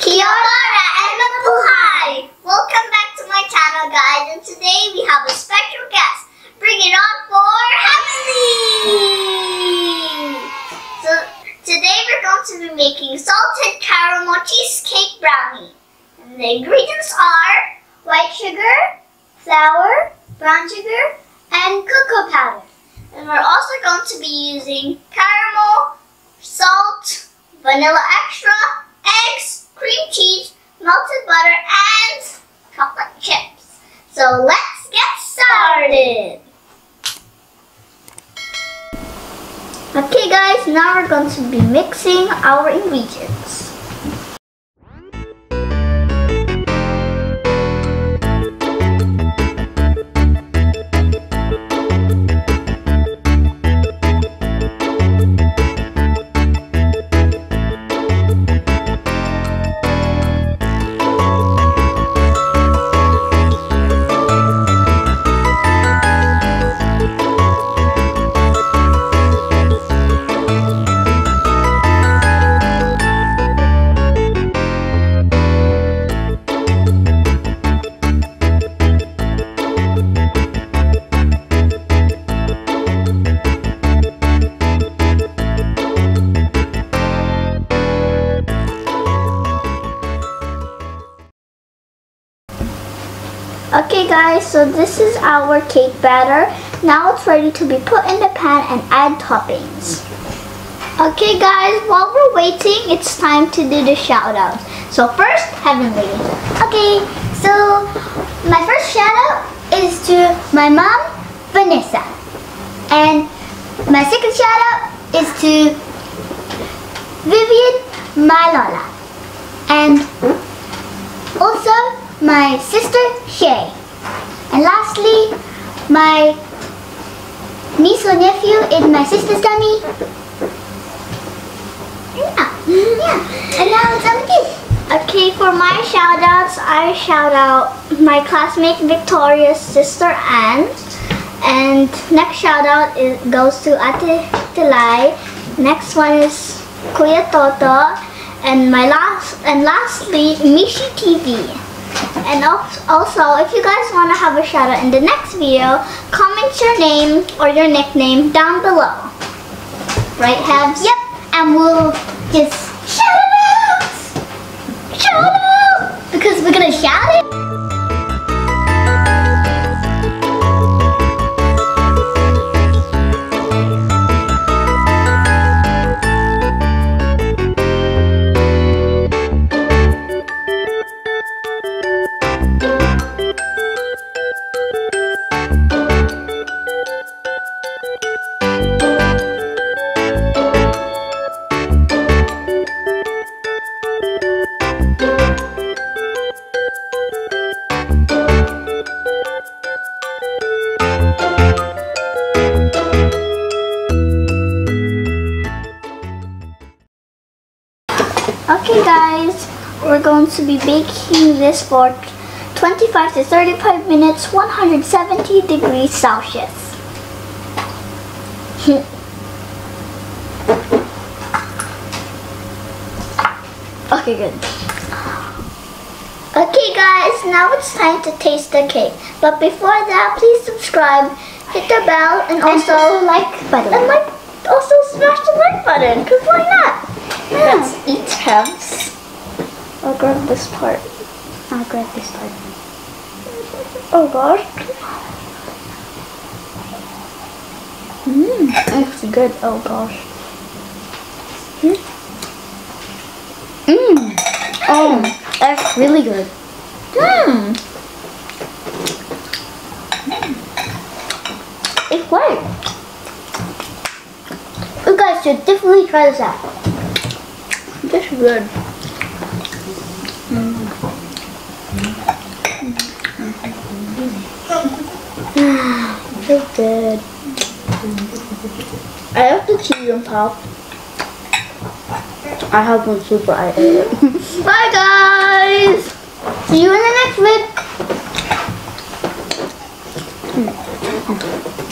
Kia ora and mahai! Welcome back to my channel guys and today we have a special guest. Bring it on for heavenly! So today we're going to be making salted caramel cheesecake brownie. And the ingredients are white sugar, flour, brown sugar, and cocoa powder. And we're also going to be using caramel, salt, vanilla extra, cream cheese, melted butter, and chocolate chips. So let's get started! Okay guys, now we're going to be mixing our ingredients. Okay guys, so this is our cake batter. Now it's ready to be put in the pan and add toppings. Okay guys, while we're waiting, it's time to do the shout outs. So first, Heavenly. Okay, so my first shout out is to my mom, Vanessa. And my second shout out is to Vivian, my Lola. And my sister Shay. And lastly, my niece or nephew is my sister's tummy. Yeah, yeah. And now it's up to. Okay, for my shout outs, I shout out my classmate Victoria's sister Anne. And next shout out is, goes to Ate Tilay. Next one is Kuya Toto. And my last and lastly, Mishi TV. And also, if you guys want to have a shout out in the next video, comment your name or your nickname down below. Right, Habs? Yep. And we'll just we're going to be baking this for 25 to 35 minutes, 170 degrees Celsius. okay, good. Okay guys, now it's time to taste the cake. But before that, please subscribe, hit the bell, and also, also like button. and like, also smash the like button, cause why not? Yeah. Let's eat Hebs. I'll grab this part. I'll grab this part. Oh gosh. Mmm. It's good. Oh gosh. Hmm? Mmm. Oh, that's really good. Mmm. mmm. It's great. You guys should definitely try this out. This is good. So good. I have the cheese on top. I have one super I ate. Bye guys! See you in the next vid.